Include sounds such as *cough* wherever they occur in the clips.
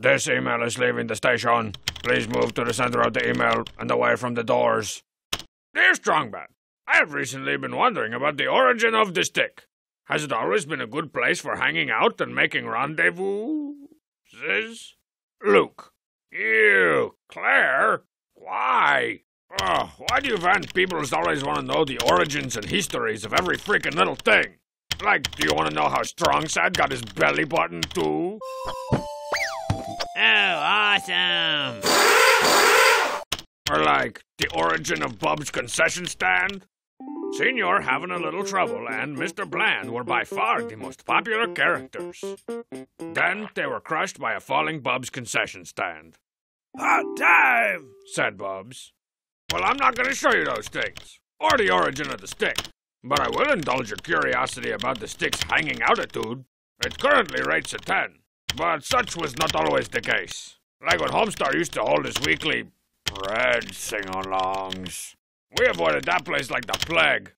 This email is leaving the station. Please move to the center of the email and away from the doors. Dear Strongman, I have recently been wondering about the origin of the stick. Has it always been a good place for hanging out and making rendezvous? Ziz? Luke. Ew, Claire? Why? Oh, why do you Van Peebles always want to know the origins and histories of every freaking little thing? Like, do you want to know how Strong Sad got his belly button too? Awesome! Or like, the origin of Bub's concession stand? Señor having a little trouble, and Mr. Bland were by far the most popular characters. Then they were crushed by a falling Bub's concession stand. Hot time, said Bubs. Well, I'm not going to show you those things, or the origin of the stick, but I will indulge your curiosity about the stick's hanging altitude. It currently rates a 10, but such was not always the case. Like when Homestar used to hold his weekly bread sing-alongs. We avoided that place like the plague.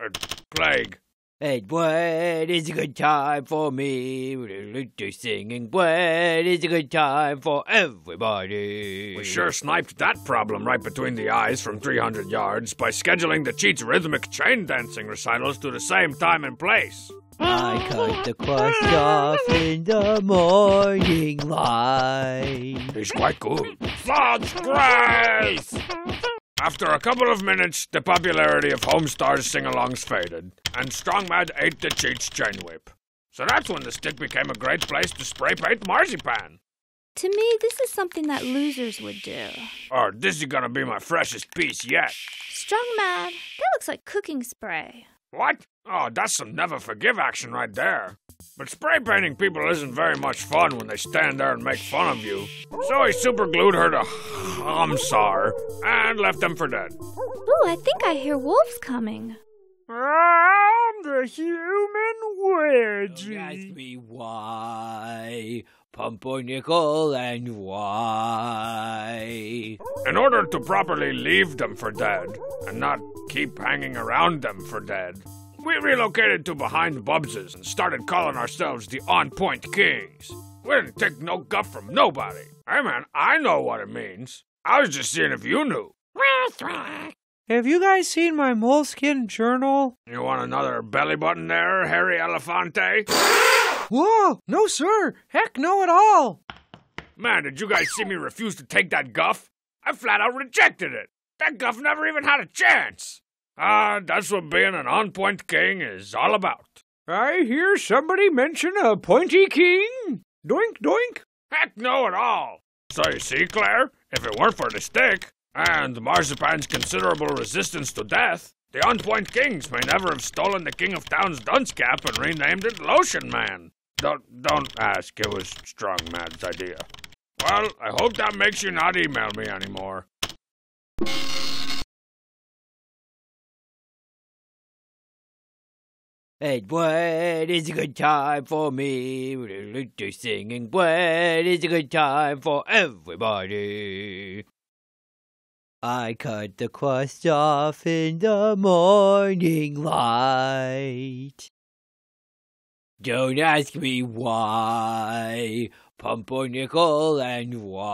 Er, plague. And what is a good time for me? To singing what is a good time for everybody? We sure sniped that problem right between the eyes from 300 yards by scheduling the Cheat's rhythmic chain dancing recitals to the same time and place. I cut the crust off in the morning light. It's quite good. Floods Grace! After a couple of minutes, the popularity of Homestar's sing-alongs faded, and Strong Mad ate the Cheat's chain whip. So that's when the stick became a great place to spray paint marzipan. To me, this is something that losers would do. Or this is gonna be my freshest piece yet. Strong Mad, that looks like cooking spray. What? Oh, that's some never forgive action right there. But spray painting people isn't very much fun when they stand there and make fun of you. So he superglued her to Homsar and left them for dead. Ooh, I think I hear wolves coming. I'm the human wedgie. Don't ask me why. Pumpernickel and why? In order to properly leave them for dead and not keep hanging around them for dead, we relocated to behind Bubs's and started calling ourselves the On Point Kings. We didn't take no guff from nobody. Hey man, I know what it means. I was just seeing if you knew. Have you guys seen my moleskin journal? You want another belly button there, Harry Elefante? *laughs* Whoa, no, sir. Heck no at all. Man, did you guys see me refuse to take that guff? I flat out rejected it. That guff never even had a chance. Ah, that's what being an on point king is all about. I hear somebody mention a pointy king. Doink, doink. Heck no at all. So you see, Claire, if it weren't for the stick, and Marzipan's considerable resistance to death, the on point kings may never have stolen the King of Town's dunce cap and renamed it Lotion Man. Don't don't ask. It was Strong Mad's idea. Well, I hope that makes you not email me anymore. And what is a good time for me? To singing what is a good time for everybody? I cut the crust off in the morning light. Don't ask me why. Pumpernickel and why.